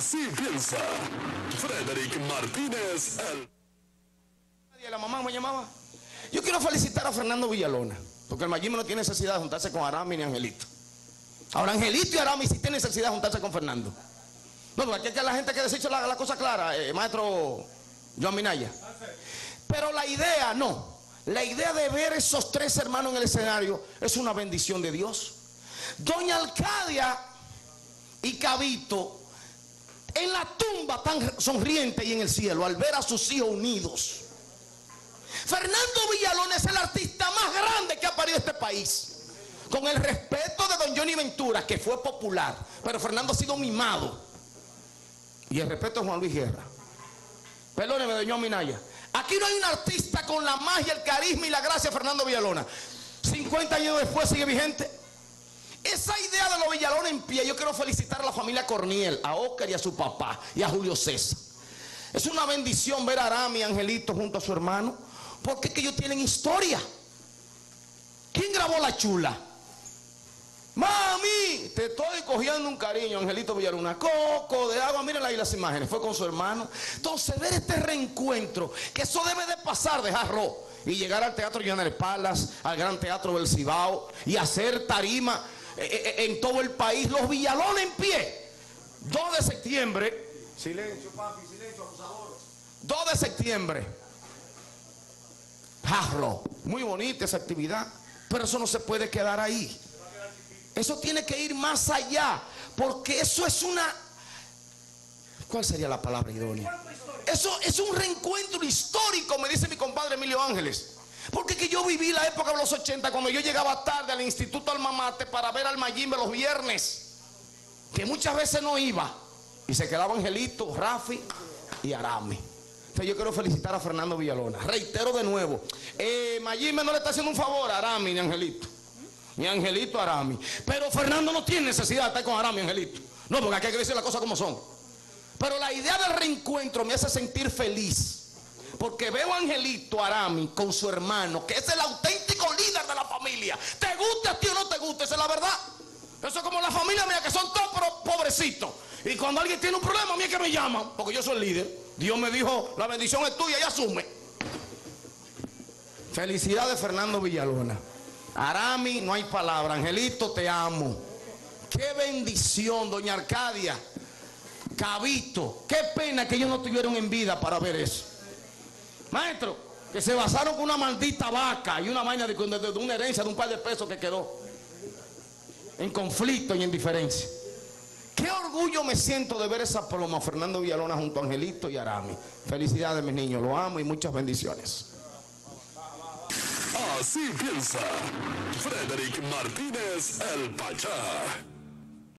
Así piensa Frederick Martínez, el... La mamá me llamaba. Yo quiero felicitar a Fernando Villalona, porque el Mayime no tiene necesidad de juntarse con Arami ni Angelito. Ahora, Angelito y Arami sí tienen necesidad de juntarse con Fernando. No, porque aquí que la gente que la, la cosa clara, eh, maestro Joan Minaya. Pero la idea no. La idea de ver esos tres hermanos en el escenario es una bendición de Dios. Doña Alcadia y Cabito en la tumba tan sonriente y en el cielo al ver a sus hijos unidos. Fernando Villalón es el artista más grande que ha parido este país. Con el respeto de don Johnny Ventura, que fue popular, pero Fernando ha sido mimado. Y el respeto de Juan Luis Guerra. Perdóneme, Joan Minaya. Aquí no hay un artista con la magia, el carisma y la gracia de Fernando Villalona. 50 años después sigue vigente. Esa idea de los Villalona en pie, yo quiero felicitar a la familia Corniel, a Oscar y a su papá y a Julio César. Es una bendición ver a Arami y Angelito junto a su hermano, porque es que ellos tienen historia. ¿Quién grabó la chula? Mami, te estoy cogiendo un cariño, Angelito Villalona. Coco de agua, miren ahí las imágenes. Fue con su hermano. Entonces, ver este reencuentro, que eso debe de pasar de jarro y llegar al Teatro Llanel Palas, al Gran Teatro del Cibao y hacer tarima en todo el país. Los Villalones en pie. 2 de septiembre. Silencio, papi, silencio, abusador. 2 de septiembre. Jarro. Muy bonita esa actividad. Pero eso no se puede quedar ahí. Eso tiene que ir más allá, porque eso es una... ¿Cuál sería la palabra idónea? Eso es un reencuentro histórico, me dice mi compadre Emilio Ángeles. Porque que yo viví la época de los 80, cuando yo llegaba tarde al Instituto Almamate para ver al Mayimbe los viernes, que muchas veces no iba, y se quedaba Angelito, Rafi y Arami. Entonces yo quiero felicitar a Fernando Villalona. Reitero de nuevo, eh, no le está haciendo un favor a Arami ni Angelito mi Angelito Arami. Pero Fernando no tiene necesidad de estar con Arami, Angelito. No, porque aquí hay que decir las cosas como son. Pero la idea del reencuentro me hace sentir feliz. Porque veo a Angelito Arami con su hermano, que es el auténtico líder de la familia. Te guste a ti o no te guste, esa es la verdad. Eso es como la familia mía, que son todos pobrecitos. Y cuando alguien tiene un problema, a mí es que me llaman, porque yo soy el líder. Dios me dijo, la bendición es tuya y asume. Felicidades, Fernando Villalona. Arami, no hay palabra. Angelito, te amo. Qué bendición, doña Arcadia. Cabito. Qué pena que ellos no tuvieron en vida para ver eso. Maestro, que se basaron con una maldita vaca y una vaina de, de, una herencia de un par de pesos que quedó. En conflicto y en diferencia. Qué orgullo me siento de ver esa ploma, Fernando Villalona junto a Angelito y Arami. Felicidades, mis niños. Lo amo y muchas bendiciones. Así piensa Frederick Martínez, el Pachá.